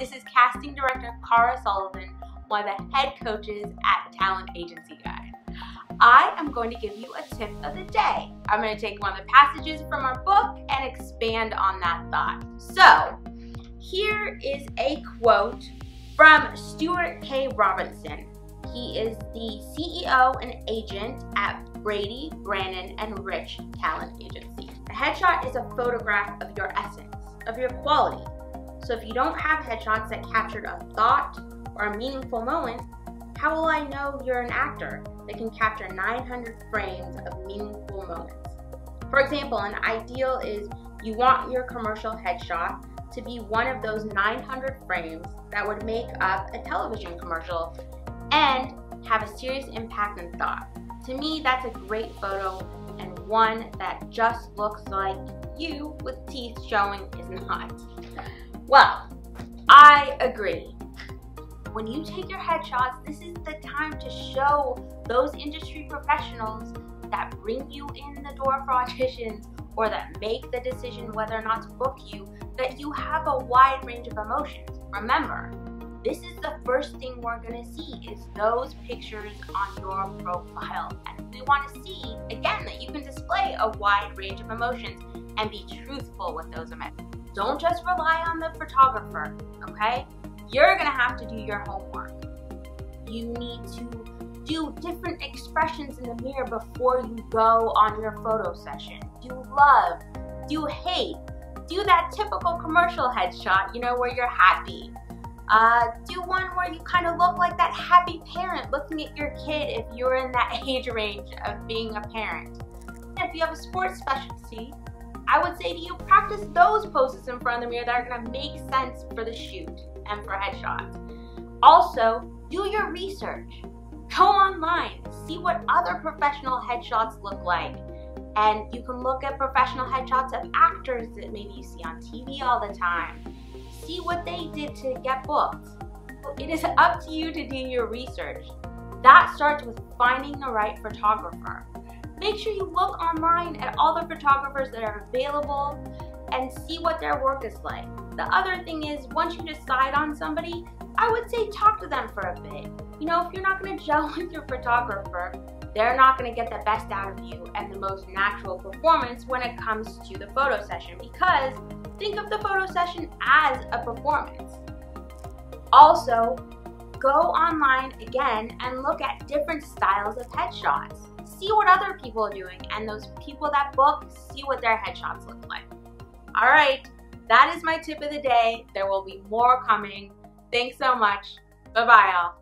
This is casting director Cara Sullivan, one of the head coaches at Talent Agency Guide. I am going to give you a tip of the day. I'm going to take one of the passages from our book and expand on that thought. So, here is a quote from Stuart K. Robinson. He is the CEO and agent at Brady, Brannon, and Rich Talent Agency. A headshot is a photograph of your essence, of your quality. So if you don't have headshots that captured a thought or a meaningful moment, how will I know you're an actor that can capture 900 frames of meaningful moments? For example, an ideal is you want your commercial headshot to be one of those 900 frames that would make up a television commercial and have a serious impact and thought. To me, that's a great photo and one that just looks like you with teeth showing is not. Well, I agree. When you take your headshots, this is the time to show those industry professionals that bring you in the door for auditions or that make the decision whether or not to book you that you have a wide range of emotions. Remember, this is the first thing we're gonna see is those pictures on your profile. And we wanna see, again, that you can display a wide range of emotions and be truthful with those emotions. Don't just rely on the photographer, okay? You're gonna have to do your homework. You need to do different expressions in the mirror before you go on your photo session. Do love, do hate, do that typical commercial headshot, you know, where you're happy. Uh, do one where you kind of look like that happy parent looking at your kid if you're in that age range of being a parent. And if you have a sports specialty, I would say to you, practice those poses in front of the mirror that are gonna make sense for the shoot and for headshots. Also, do your research. Go online, see what other professional headshots look like. And you can look at professional headshots of actors that maybe you see on TV all the time. See what they did to get booked. It is up to you to do your research. That starts with finding the right photographer. Make sure you look online at all the photographers that are available and see what their work is like. The other thing is, once you decide on somebody, I would say talk to them for a bit. You know, if you're not gonna gel with your photographer, they're not gonna get the best out of you and the most natural performance when it comes to the photo session because think of the photo session as a performance. Also, go online again and look at different styles of headshots. See what other people are doing and those people that book, see what their headshots look like. All right, that is my tip of the day. There will be more coming. Thanks so much. Bye-bye, all.